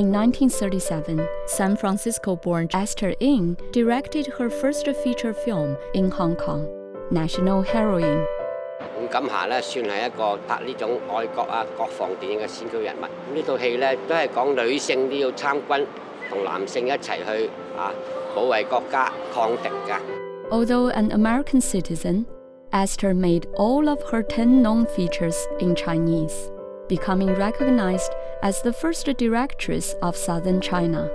In 1937, San Francisco born Esther Eng directed her first feature film in Hong Kong, National Heroine. 感下咧，算係一個拍呢種愛國啊國防電影嘅先驅人物。呢套戲咧都係講女性都要參軍，同男性一齊去啊保衛國家、抗敵㗎。Although an American citizen, Esther made all of her 10 known features in Chinese, becoming recognized as the first directress of southern China.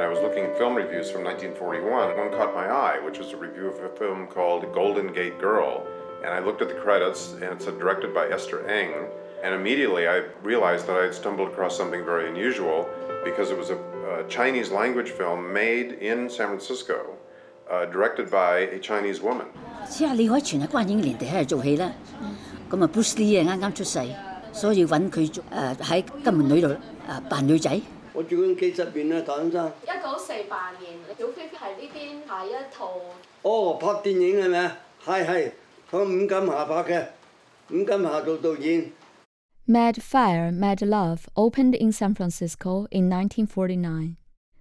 I was looking at film reviews from 1941. One caught my eye, which was a review of a film called Golden Gate Girl. And I looked at the credits, and it said directed by Esther Ng. And immediately I realized that I had stumbled across something very unusual because it was a, a Chinese language film made in San Francisco, uh, directed by a Chinese woman. 只系李海泉喺关影年地喺度做戏啦，咁啊 Bruce Lee 啊啱啱出世， 所以揾佢誒喺金門女度誒扮女仔。我住緊幾十年啦，唐先生。一九四八年，小飛喺呢邊拍一套。哦，拍電影係咪啊？係係，響五金下拍嘅，五金下做導演。Mad Fire, Mad Love opened in San Francisco in 1949.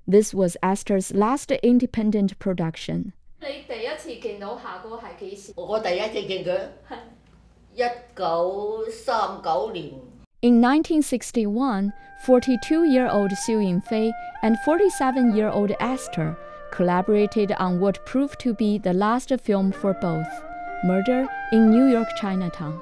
This was Esther's last independent production. 你第一次見到夏哥係幾時？我第一次見佢。in 1961, 42 year old Xu Yinfei and 47 year old Esther collaborated on what proved to be the last film for both Murder in New York Chinatown.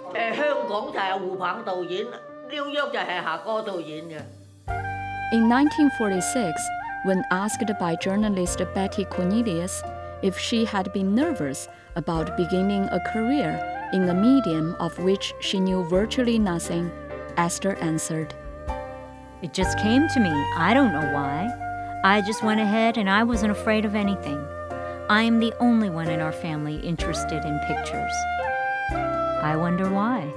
In 1946, when asked by journalist Betty Cornelius if she had been nervous about beginning a career in a medium of which she knew virtually nothing, Esther answered, It just came to me. I don't know why. I just went ahead and I wasn't afraid of anything. I am the only one in our family interested in pictures. I wonder why.